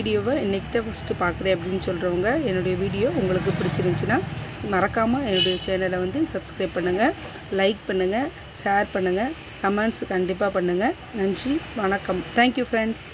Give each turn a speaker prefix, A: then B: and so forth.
A: வீடியோவை இன்றைக்கி தான் ஃபஸ்ட்டு பார்க்குறேன் அப்படின்னு சொல்கிறவங்க என்னுடைய வீடியோ உங்களுக்கு பிடிச்சிருந்துச்சின்னா மறக்காமல் என்னுடைய சேனலை வந்து சப்ஸ்கிரைப் பண்ணுங்கள் லைக் பண்ணுங்கள் ஷேர் பண்ணுங்கள் கமெண்ட்ஸ் கண்டிப்பாக பண்ணுங்கள் நன்றி வணக்கம். Thank you friends